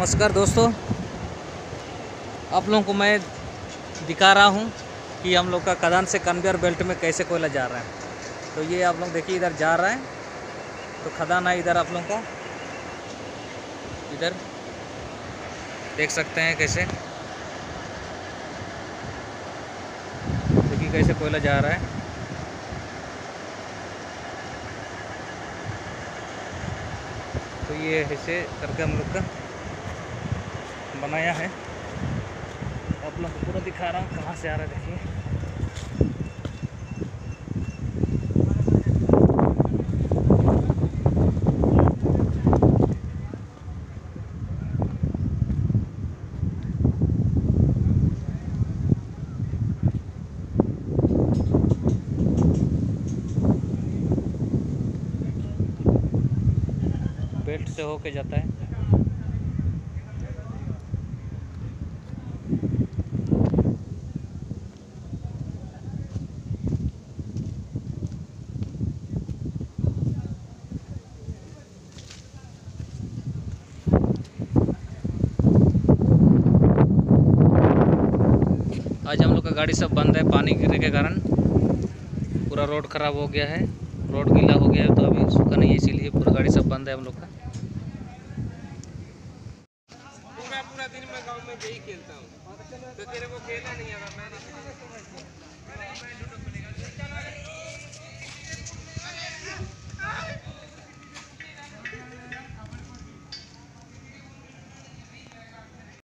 नमस्कार दोस्तों। आप लोगों को मैं दिखा रहा हूँ कि हम लोग का कदान से कन्वेयर बेल्ट में कैसे कोयला जा रहा है। तो ये आप लोग देखिए, इधर जा रहा है। तो खदान है इधर आप लोगों का। इधर देख सकते हैं कैसे। देखिए कैसे कोयला जा रहा है। तो ये ऐसे करके हम लोग का बनाया है। आप लोग पूरा दिखा रहा हूँ कहाँ से आ रहा है, देखिए। बेल्ट से होके जाता है। आज हम लोग का गाड़ी सब बंद है पानी गिरने के कारण। पूरा रोड खराब हो गया है, रोड गीला हो गया है तो अभी सूखा नहीं है, इसीलिए पूरा गाड़ी सब बंद है हम लोग का। पूरा पूरा दिन मैं में यही खेलता हूँ। तो तेरे को खेलना नहीं मैं